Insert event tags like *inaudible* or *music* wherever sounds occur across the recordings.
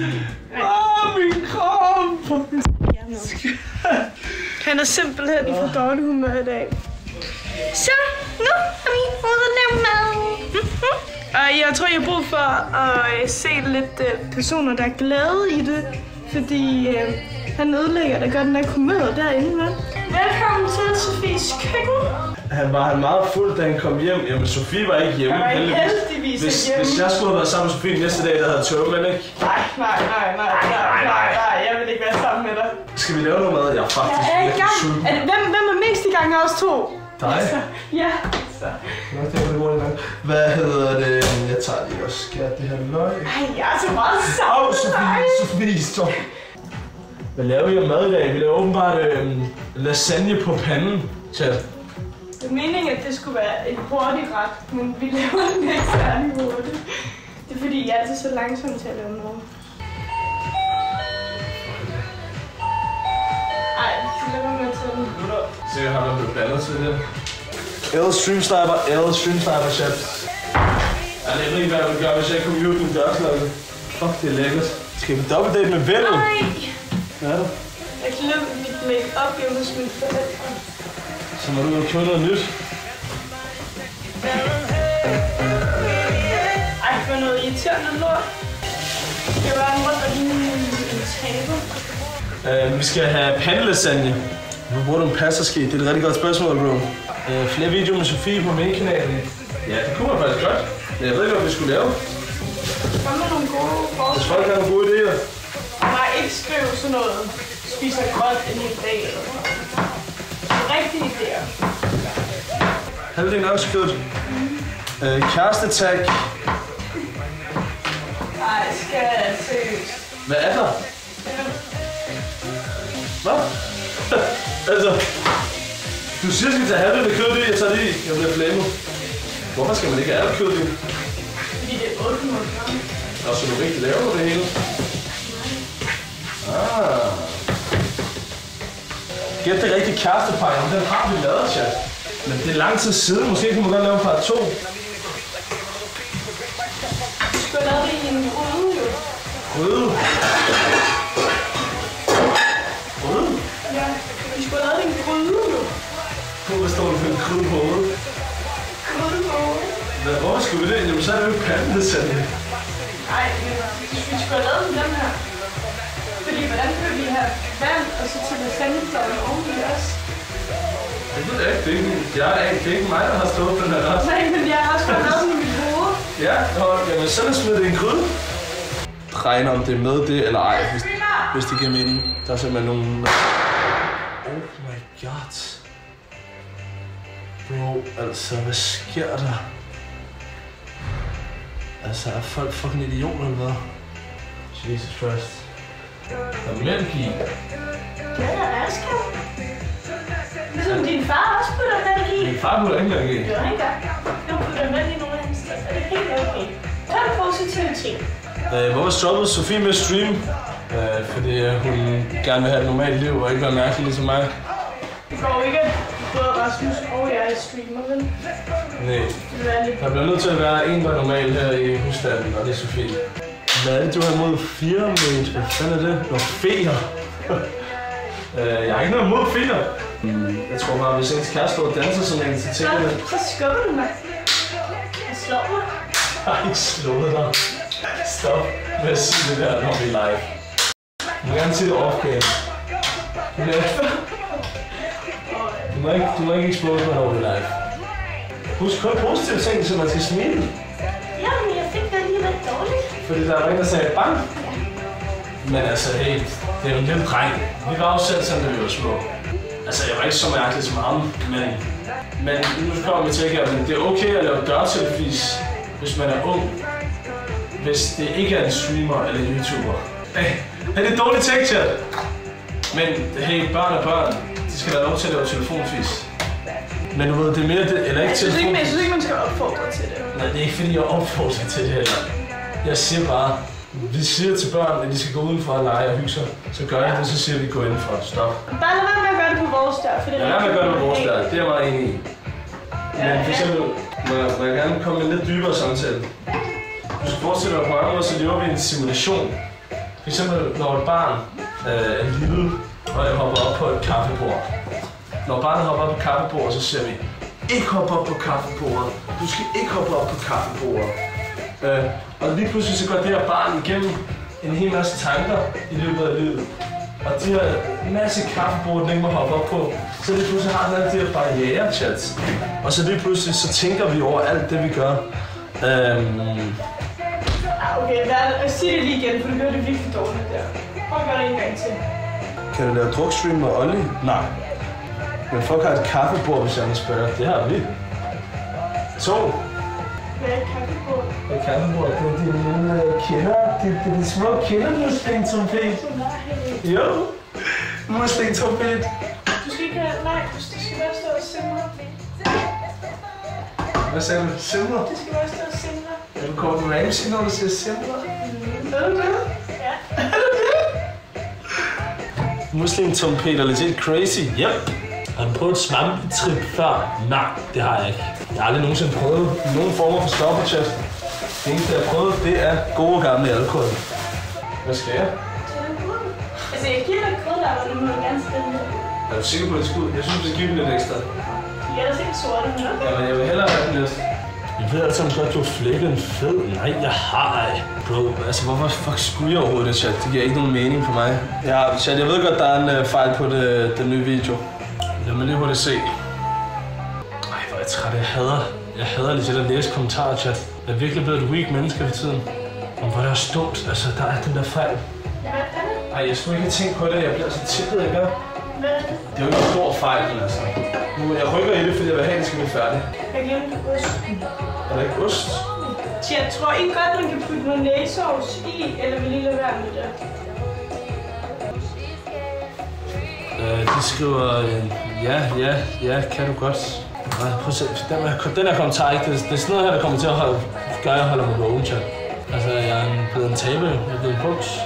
Åh, min krop! Han er simpelthen i for dårlig humør i dag. Så, nu er vi ude og lave mad. Og jeg tror, jeg har brug for at øh, se lidt øh, personer, der er glade i det. Fordi øh, han ødelægger da godt nok humøret derinde, hva'? Sofies køkken. Han var han meget fuld, da han kom hjem. Jamen, Sofie var ikke hjemme. Jeg var ikke heldigvis. Hvis, hjemme. hvis jeg skulle have været sammen med Sofie næste dag, der havde tømmermænd, ikke? Nej, nej, nej, nej, nej, nej, nej, jeg vil ikke være sammen med dig. Skal vi lave noget mad? Jeg er faktisk Jeg er i gang. Er det, hvem, hvem er mest i gang af os to? Dig? Ja. Så. Nå, det er god gang. Hvad hedder det? Jeg tager lige og skærer det her løg. Ej, jeg er så meget savnet Sofie, dig. Sofie, stop. Hvad laver vi af mad i dag? Vi laver åbenbart øh, lasagne på panden. Chat. Det er meningen, at det skulle være en hurtig ret, men vi laver den ikke særlig hurtigt. Det er fordi, jeg er altid så langsom til at lave mad. Ej, så lad mig med tage den. Se, har man blevet blandet til det. Elle stream sniper, Elle stream sniper chat. Jeg ved ikke, hvad jeg vil gøre, hvis jeg ikke kunne mute min dørklokke. Fuck, det er lækkert. Skal vi dobbeltdate med venner? Nej, Ja, jeg glemte mit make-up hjemme hos mine forældre. så må du jo købe noget nyt. Ej, for noget irriterende lort. Jeg var rundt og ligne en en taber. Uh, vi skal have pandelasagne. Hvor bruger du en pastaske? Det er et rigtig godt spørgsmål, bro. Uh, flere videoer med Sofie på main-kanalen. Ja, det kunne man faktisk godt. Men jeg ved ikke, hvad vi skulle lave. Kom med nogle gode Hvis forslag. folk har nogle gode idéer. Nej, ikke skriv sådan noget. Spiser grønt en hel dag. Rigtige idéer. Halvdelen er også kødt. Uh, kærestetag. Ej, skat, seriøst. Hvad er der? Hvad? *laughs* altså, du siger, at vi skal tage halvdelen af kødet i, jeg tager i. Jeg bliver flammet. Hvorfor skal man ikke have kødet i? Fordi det er 800 gram. Og så du rigtig laver det hele. Ah. Gæt det rigtige kærestepar, jamen den har vi lavet, chat. Men det er lang tid siden, måske kunne man godt lave en part 2. Du skal lave det i en gryde, jo. Røde. Røde? Ja, vi skulle lave det i en gryde, jo. På, hvad står der for en kryd på hovedet? Gryde på hovedet. Hvad, hvorfor skulle vi det? Jamen, så er det jo ikke pandesande. Nej, men vi skulle have lavet den her. Hvordan kan vi have vand og så til lasagneflokken oveni også? Det ved jeg ikke. Det er ikke, jeg er, det er ikke mig, der har stået for den her ret. Nej, men jeg har også lavet den i mit hoved. Ja, og, jamen, så er det smidt i en gryde. Regner om det er med det eller ej, hvis, hvis det giver mening. Der er simpelthen nogen... Oh my god. Bro, altså, hvad sker der? Altså, er folk fucking idioter eller hvad? Jesus Christ. Der er mælk i. Ja, der er asker. Ligesom din far også putter mælk i. Min far putter ikke mælk i. Det var han gør. Du putter mælk i nogle af hans steder. Er det helt okay? Tak positivitet. Øh, hvorfor stoppede Sofie med at streame? Øh, fordi øh, hun gerne vil have et normalt liv og ikke være mærkelig ligesom mig. Det går ikke, at både Rasmus og jeg er streamer, vel? Nej. Det lidt... Der bliver nødt til at være en, der er normal her i husstanden, og det er Sofie. Hvad er det, du har imod fire med? Hvad fanden er det? Nå, feer. *laughs* øh, jeg har ikke noget imod feer. Jeg tror bare, hvis ens kæreste står og danser sådan en, så tænker jeg, Så, skubber du mig. Jeg slår mig. jeg har ikke slået dig. Stop med at sige det der, når vi er live. Du må gerne sige det off-game. *laughs* Du må ikke, du må ikke expose mig, når vi er live. Husk kun positive ting, så man skal smile. Fordi der var en, der sagde bang. Men altså, hey, det er jo en lille dreng. Vi var jo selv sådan, da vi var små. Altså, jeg var ikke så mærkelig som ham, men, men nu kommer vi til at at det er okay at lave dørtilfis, hvis man er ung. Hvis det ikke er en streamer eller en YouTuber. Hey, hey, det er dårligt tænkt, chat. Men hey, børn er børn. De skal have lov til at lave telefonfis. Men du ved, det er mere det, eller ikke Jeg synes ikke, men jeg synes ikke, man skal opfordre til det. Nej, det er ikke fordi, jeg opfordrer til det heller. Jeg siger bare, vi siger til børn, at de skal gå udenfor og lege og hygge sig. Så gør jeg det, så siger vi, gå indenfor. Stop. Bare lad være med at gøre det på vores dør, for det Jeg er med at gøre det med vores der. Det er jeg meget enig i. Men for eksempel, må jeg, må jeg gerne komme med en lidt dybere samtale. Du skal forestille dig, at på mange måder, så lever vi i en simulation. For eksempel, når et barn øh, er lille, og jeg hopper op på et kaffebord. Når barnet hopper op på kaffebordet, så siger vi, ikke hoppe op på kaffebordet. Du skal ikke hoppe op på kaffebordet. Øh, og lige pludselig så går det her barn igennem en hel masse tanker i løbet af livet. Og de her masse kaffebord, den ikke må hoppe op på, så lige pludselig har den alle de her barriere, chat. Og så lige pludselig, så tænker vi over alt det, vi gør. Øhm, Ah, Okay, hvad, sig det lige igen, for du hørte det virkelig dårligt der. Prøv at gøre det en gang til. kan du lave drukstream med Olli? Nej. Men folk har et kaffebord, hvis jeg må spørge. Det har vi. To. Hvad er kaffe på? Det er kaffebord. Det er de lille kinder. Det, det er de små kinder, musling trompet. Nej, Jo. Musling trompet. du skal ikke have... Nej, du skal bare stå og simre. Hvad sagde du? Simmer? Du skal bare stå og simre. Er du Gordon Ramsay, når du siger simmer? Er du det? Ja. Muslim trompet er lidt crazy. Yep. Har du prøvet svampetrip før? Nej, det har jeg ikke. Jeg har aldrig nogensinde prøvet nogen former for stopperchat. Det eneste, jeg har prøvet, det er gode gamle alkohol. Hvad skal jeg? Altså, jeg giver dig krydderapper, nu må du gerne stille det. Er du sikker på, at det skal ud? Jeg synes, det giver lidt ekstra. De er ellers ikke sorte, men okay. Jamen, jeg vil hellere have den lidt. Jeg ved altså godt, at du har flækket en fed. Nej, jeg har ej. Bro, altså hvorfor fuck skulle jeg overhovedet det, chat? Det giver ikke nogen mening for mig. Ja, chat, jeg ved godt, der er en uh, fejl på det, den nye video. Lad mig lige hurtigt se. Træt. Jeg hader, jeg hader lige til at læse kommentarer, chat. Jeg er virkelig blevet et weak menneske for tiden. Og hvor er det også dumt. Altså, der er den der fejl. Ej, jeg skulle ikke have tænkt på det. Jeg bliver så tippet, ikke? Det? Er jo ikke en stor fejl, men altså. Nu, jeg rykker i det, fordi jeg vil have, at det skal blive færdigt. Jeg glemte osten. Er der ikke ost? Jeg tror ikke godt, man kan putte noget næsovs i, eller vil lige lade være med det. Øh, de skriver, øh, ja, ja, ja, kan du godt. Prøv at se, den, her, den her kommentar, ikke? Det, det er sådan noget her, der kommer til at holde, gøre, at jeg holder mig vågen, chat. Altså, jeg er en- blevet en tabe, jeg er blevet en buks.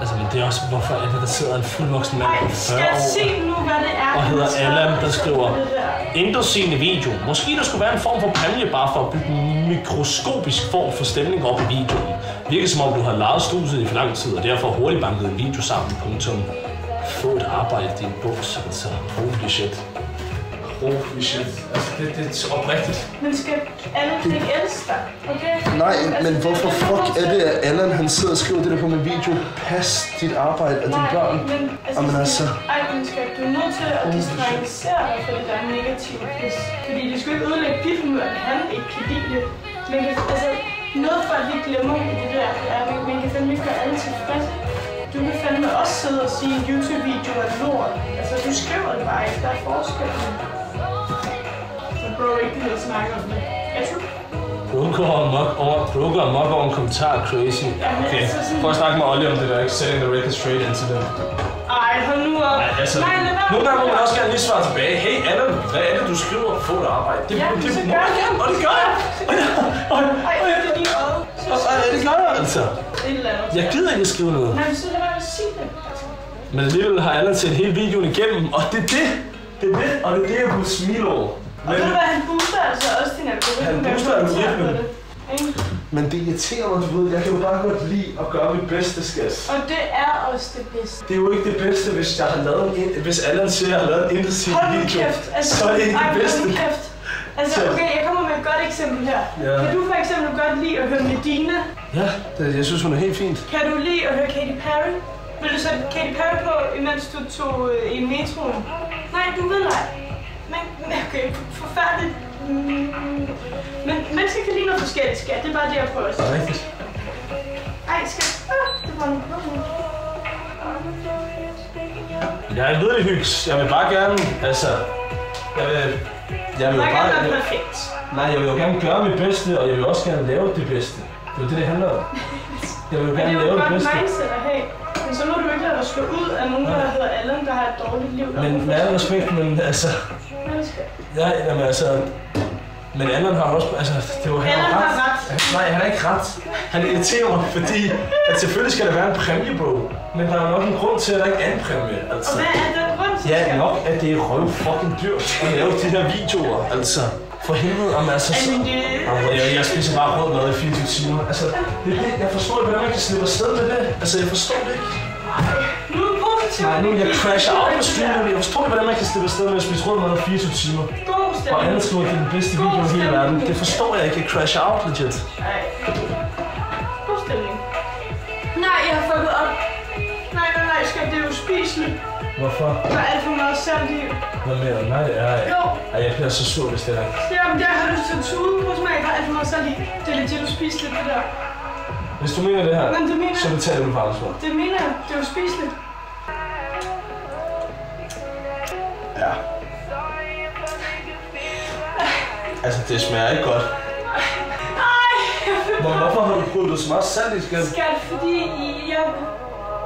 Altså, men det er også, hvorfor er det, der sidder en fuldvoksen mand på 40 skal jeg se år nu, hvad det er? og hedder? Allan, der skriver. Indersigende video. Måske der skulle være en form for præmie bare for at bygge en mikroskopisk form for stemning op i videoen. Virker som om du har lejet studiet i for lang tid, og derfor hurtigt banket en video sammen. Punktum. Få et arbejde i din buks, altså. Holy shit. Holy shit. Altså, det, det er oprigtigt. Men skal alle ikke elske dig, okay? Nej, Altså, men hvorfor fuck er det, at Allan han sidder og skriver det der på min video? Pas dit arbejde og dine Nej, børn. men altså, Jamen altså. Ej, men skal du er nødt til at distrahisere dig for det der negative pis. Fordi det skal ikke ødelægge dit humør, at han ikke kan lide det. Kan, altså, noget folk lige glemmer i det der, er, at man kan fandme ikke gøre alle tilfredse. Du kan fandme også sidde og sige, at YouTube-video er lort. Altså, du skriver det bare ikke. Der er forskel. Bro, ikke gider at snakke om det. Jeg tror, Bro går amok over, bro går amok over en kommentar, crazy. Okay. altså Prøv at snakke med Olli om det der, ikke? Setting the record straight incident. ej, hold nu op. Nej, altså, Nej, lad være. nogle gange må man også gerne lige svare tilbage. Hey, Allan, hvad er det, du skriver? Få et arbejde. Det, Ja, det, så må gør jeg det. gerne, og det gør jeg. Og og, Ej, og det er lige øjet. Og, og, det gør jeg altså. Jeg gider ikke at skrive noget. Nej, men så lad være at sige det. Altså. Men alligevel har Allan set hele videoen igennem, og det er det. Det er det, og det er det, jeg kunne smile over. Og ved du hvad, han booster altså også din algoritme. Han ved booster algoritmen. Men det irriterer mig, du ved. Jeg kan jo bare godt lide at gøre mit bedste, skat. Og det er også det bedste. Det er jo ikke det bedste, hvis jeg har lavet en, hvis Allan siger, at jeg har lavet en intensiv Hold video. kæft. Altså, så er det ikke det hold bedste. nu kæft. Altså, Så- okay, jeg kommer med et godt eksempel her. Ja. Kan du for eksempel godt lide at høre Medina? Ja, det, jeg synes, hun er helt fint. Kan du lide at høre Katy Perry? Vil du sætte Katy Perry på, imens du tog øh, i metroen? Nej, du vil ej. Men, men okay, forfærdeligt. Mm, Men mennesker kan lide noget forskelligt, skat. Det er bare det, jeg prøver at sige. Rigtigt. Ej, skat. Ah, det var en Jeg er virkelig hyggs. Jeg vil bare gerne, altså... Jeg vil, jeg vil kan bare... Jeg, perfekt. nej, jeg vil jo gerne gøre mit bedste, og jeg vil også gerne lave det bedste. Det er det, det handler om. Jeg vil jo *laughs* Men det gerne er jo lave et det godt bedste. mindset at have. Men så må du ikke lade dig slå ud af nogen, der hedder Allan, der har et dårligt liv. Men med al respekt, men altså... Ja, jamen altså... Men Allan har også... Altså, det var, han Allan har har ret. ret. Nej, han har ikke ret. Han irriterer mig, fordi... At selvfølgelig skal der være en præmie, bro. Men der er nok en grund til, at der ikke er en præmie. Og Altså. hvad er den grund? Ja, nok at det er røv fucking dyrt at lave de her videoer, altså. For helvede, om altså så... Jamen, jeg, jeg spiser bare rød mad i 24 timer. Altså, det det, jeg forstår ikke, hvordan man kan slippe afsted med det. Altså, jeg forstår det Nej, nu jeg crasher out på streamen. Jeg forstår ikke, hvordan man kan slippe afsted med at spise rød mad i 24 timer. Og andet skriver, det er den bedste video i hele verden. Det forstår jeg ikke. Jeg crasher out legit. Nej. God stemning. Nej, jeg har fucket op. Nej, nej, nej, skat, det er jo spiseligt. Hvorfor? Der er alt for meget salt i. Hvad mener du? Nej, det er Jo. Ej, jeg bliver så sur, hvis det er. Jamen, jeg har lyst til at tude på smag. Der er alt for meget salt i. Det er legit uspiseligt, det der. Hvis du mener det her, Men det mener så jeg. betaler du for. Det mener jeg. Det er uspiseligt. Altså, det smager ikke godt. Ej, Men hvorfor har du puttet så meget salt i, skat? skat, fordi jeg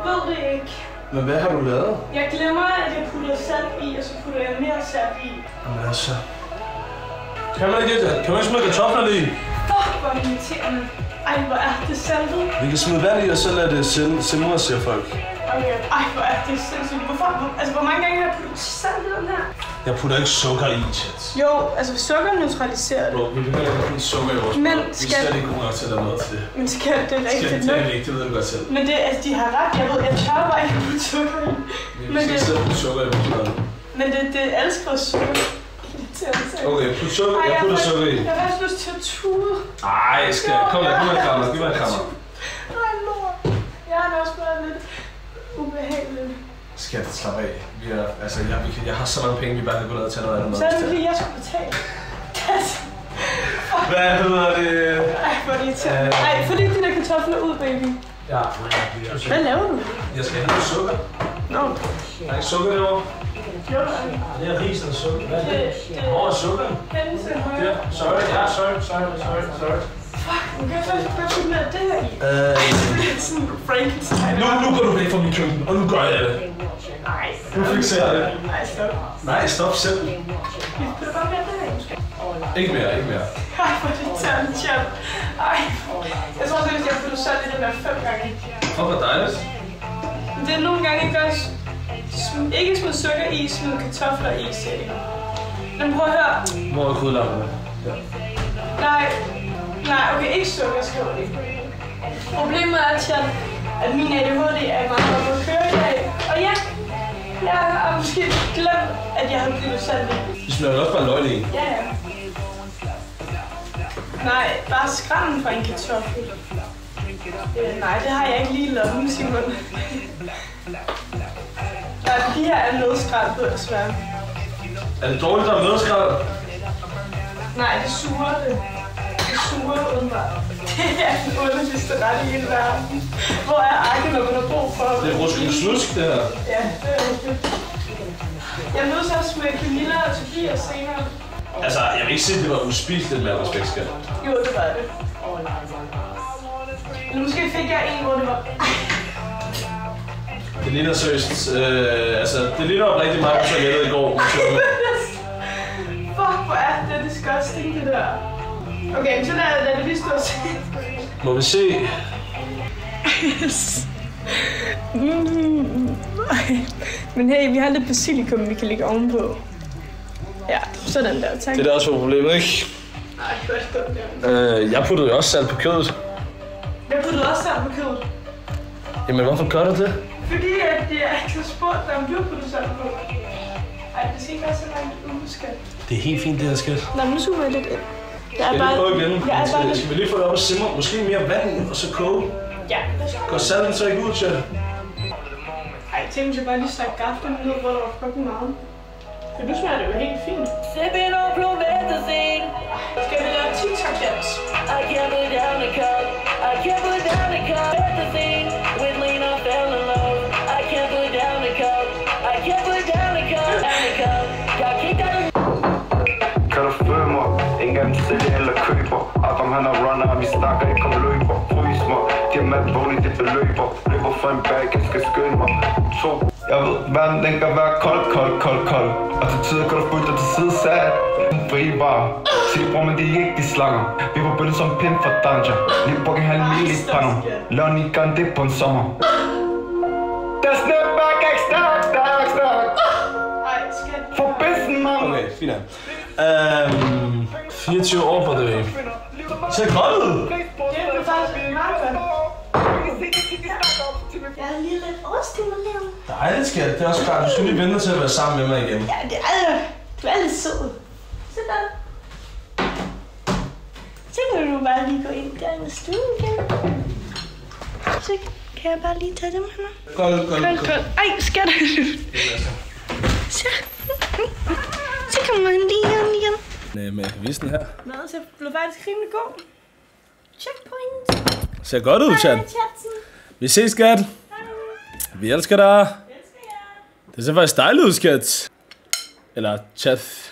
ved det ikke. Men hvad har du lavet? Jeg glemmer, at jeg putter salt i, og så putter jeg mere salt i. Jamen altså... Kan man ikke det? Kan man ikke smide kartoflerne i? Fuck, hvor er det irriterende. Ej, hvor er det saltet. Vi kan smide vand i, og så lade det sim- simre, siger folk. Okay. Ej, hvor er det sindssygt. Hvorfor? Hvor, altså, hvor mange gange har jeg puttet salt i den her? Jeg putter ikke sukker i, chat. Jo, altså sukker neutraliserer det. Bro, vi begynder ikke putte sukker i vores Men mad. Vi er skal- slet ikke gode nok til at lave noget til det. Men skal det er Skal rigtigt det nok. er ikke, det ved du godt selv. Men det, altså, de har ret. Jeg ved, jeg tør bare ikke putte sukker i. Vi Men skal ikke det- putte sukker i vores mad. Men det, det elsker sukker. Okay, put sukker. Ej, Jeg putter har- sukker i. Jeg har faktisk lyst til at tude. Ej, skal Kom her, giv mig en krammer. Giv mig en krammer. Ej, lort. Jeg er også bare lidt ubehagelig. Skat, slap af. Vi er, altså, jeg, vi kan, jeg har så mange penge, vi bare kan gå ned og tage noget andet Så er det fordi, jeg skulle betale. *laughs* Hvad hedder det? Ej, hvor er det irriterende. Ej, få lige de der kartofler ud, baby. Ja. Hvad laver du? Jeg skal have noget sukker. Nå, Der er ikke sukker derovre. jo, der er Det er ris og sukker. Hvad er det. det? det Hvor er? Henne til Ja, højre. sorry. Ja, sorry, sorry, sorry, sorry. Fuck, man kan faktisk godt putte af det her i. Øh, Det er sådan Frankenstein. nu, nu går du væk fra min køkken, og nu gør jeg det. Nej, Nu fikserer jeg det. nej, stop. Nej, stop selv. Vi putter bare mere af det her i. Ikke mere, ikke mere. Ej, hvor det irriterende, chat. Ej, jeg tror seriøst, jeg har puttet salt i den der fem gange. Fuck, hvor dejligt. Det er nogle gange ikke også... Sm- ikke smid sukker i, smid kartofler i, siger de. Men prøv at høre. Hvor er kodelapperne? Ja. Nej, nej, okay, ikke sukker, skriver de. Problemet er, chat, at min ADHD er meget op at køre i dag. Og ja, jeg har måske glemt, at jeg har puttet salt i. Vi smager også bare løg i. Ja, ja. Nej, bare skrammen fra en kartoffel. Øh, nej, det har jeg ikke lige i lommen, Simon. Der er de her er nødskræl på, desværre. Er det dårligt, der er medskrevet? Nej, det suger det. Suger åbenbart. *laughs* Det er den underligste ret i hele verden. Hvor er arket, når man har brug for Det er russisk snusk, det her. Ja, det er rigtigt. Jeg mødes også med Camilla og Tobias senere. Altså, jeg vil ikke sige, at det var uspiseligt med respekt, skat. Jo, det var det. Eller måske fik jeg en, hvor det var... *laughs* Det ligner seriøst, øh, altså, det ligner oprigtigt meget på toilettet i går. *laughs* Fuck, hvor er det disgusting, det der. Okay, så lad, lad det lige stå og se. Må vi se? Mm, *laughs* ej. Men hey, vi har lidt basilikum, vi kan lægge ovenpå. Ja, sådan der, tak. Det er da også problemet, ikke? Nej, godt godt. Øh, jeg puttede jo også salt på kødet. Jeg puttede også salt på kødet. Jamen, hvorfor gør du det? Fordi at jeg ikke har spurgt dig, om du har puttet salt på. Ej, det skal ikke være så langt skat. Det er helt fint, det her skat. Nå, nu zoomer jeg lidt ind. Jeg lige prøve igen? Jeg er bare Skal, vi lige få det op og simre? Måske mere vand, og så koge? Ja, Går salten så ikke ud, chat? Ej, jeg tænkte, jeg bare lige stak gaflen ned, hvor der var fucking meget. For nu smager det jo helt fint. Sipping on promethazine. Skal vi lave TikTok-dans? I can't put down the cup. I can't put down the cup. bestiller køber om han har runner, vi snakker ikke om løber. Frys mig, diamant vågen i det beløber. Løber for en bag, jeg skal skynde mig. To. Jeg ved, verden den kan være kold, kold, kold, kold. Og til tider kan du føle dig til side sat Fri bare Se bror, men det er ikke de slanger. Vi var bønne som pind for danger. Lige bukken han lige lidt panger Lørn i gang, det på en sommer. Der snap back, ikke snak, snak, snak. For bidsen, mand. Okay, fint Øhm 24 år på det. Det er meget godt. Jeg er lige lidt overstimuleret. Dejligt, skat. Det er også klart. Du skal lige vente til at være sammen med mig igen. Ja, det er jo. Du er lidt sød. Sådan. Så kan du bare lige gå ind der i stuen igen. Så kan jeg bare lige tage dem her. Kold, kold, Kold, kold. kold. Ej, skat. Så. Så kommer man lige. Nej, med visen her. Mad, så blev faktisk rimelig god. Checkpoint. Ser godt ud, chatsen. Vi ses, skat. Vi elsker dig. Elsker jer. Det ser faktisk dejligt ud, skat. Eller chat.